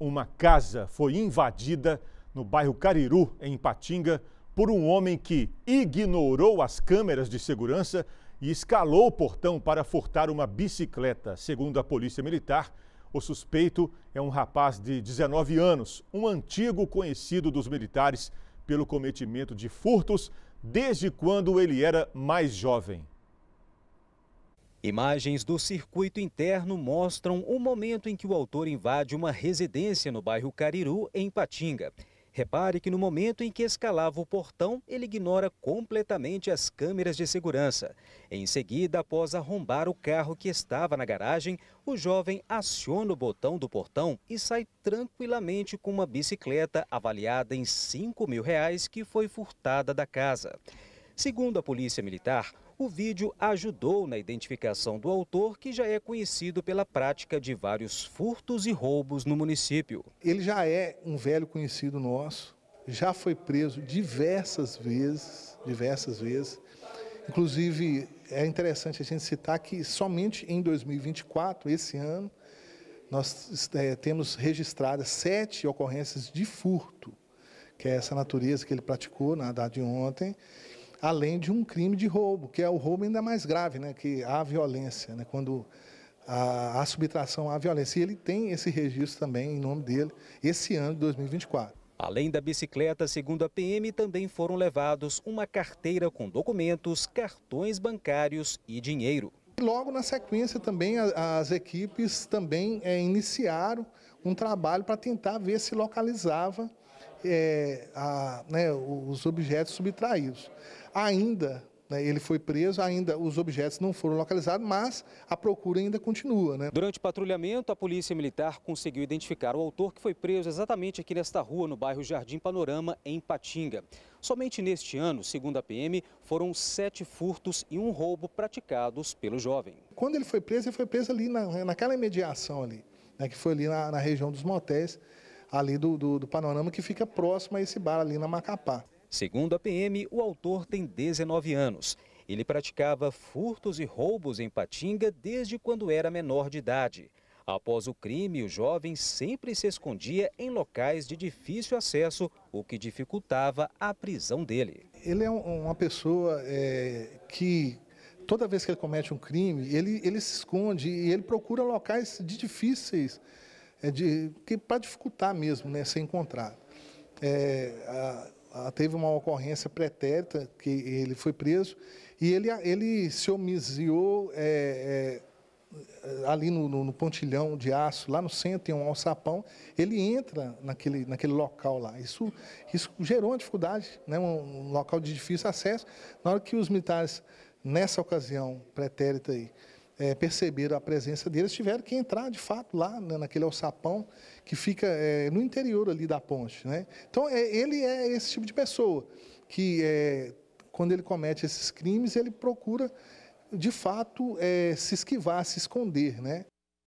Uma casa foi invadida no bairro Cariru, em Patinga, por um homem que ignorou as câmeras de segurança e escalou o portão para furtar uma bicicleta. Segundo a Polícia Militar, o suspeito é um rapaz de 19 anos, um antigo conhecido dos militares pelo cometimento de furtos desde quando ele era mais jovem. Imagens do circuito interno mostram o momento em que o autor invade uma residência no bairro Cariru, em Patinga. Repare que no momento em que escalava o portão, ele ignora completamente as câmeras de segurança. Em seguida, após arrombar o carro que estava na garagem, o jovem aciona o botão do portão e sai tranquilamente com uma bicicleta avaliada em 5 mil reais que foi furtada da casa. Segundo a Polícia Militar, o vídeo ajudou na identificação do autor, que já é conhecido pela prática de vários furtos e roubos no município. Ele já é um velho conhecido nosso, já foi preso diversas vezes, diversas vezes. Inclusive, é interessante a gente citar que somente em 2024, esse ano, nós é, temos registradas sete ocorrências de furto, que é essa natureza que ele praticou na data de ontem, além de um crime de roubo, que é o roubo ainda mais grave, né, que há violência, né, quando há, há subtração à violência. E ele tem esse registro também em nome dele, esse ano de 2024. Além da bicicleta, segundo a PM, também foram levados uma carteira com documentos, cartões bancários e dinheiro. Logo na sequência também as equipes também é, iniciaram um trabalho para tentar ver se localizava é, a, né, os objetos subtraídos. Ainda, né, ele foi preso, ainda os objetos não foram localizados, mas a procura ainda continua. Né? Durante o patrulhamento, a Polícia Militar conseguiu identificar o autor que foi preso exatamente aqui nesta rua, no bairro Jardim Panorama, em Patinga. Somente neste ano, segundo a PM, foram sete furtos e um roubo praticados pelo jovem. Quando ele foi preso, ele foi preso ali na, naquela imediação ali, né, que foi ali na, na região dos motéis, ali do, do, do panorama que fica próximo a esse bar ali na Macapá. Segundo a PM, o autor tem 19 anos. Ele praticava furtos e roubos em Patinga desde quando era menor de idade. Após o crime, o jovem sempre se escondia em locais de difícil acesso, o que dificultava a prisão dele. Ele é uma pessoa é, que, toda vez que ele comete um crime, ele, ele se esconde e ele procura locais de difíceis, é, de, para dificultar mesmo né, ser encontrado. É, a, ah, teve uma ocorrência pretérita que ele foi preso e ele, ele se omisiou é, é, ali no, no, no, pontilhão de aço, lá no centro tem um alçapão, ele entra naquele, naquele local lá. Isso, isso gerou uma dificuldade, né, um, um local de difícil acesso. Na hora que os militares, nessa ocasião pretérita aí, é, perceberam a presença deles, tiveram que entrar de fato lá né, naquele alçapão que fica é, no interior ali da ponte. Né? Então, é, ele é esse tipo de pessoa que, é, quando ele comete esses crimes, ele procura, de fato, é, se esquivar, se esconder. Né?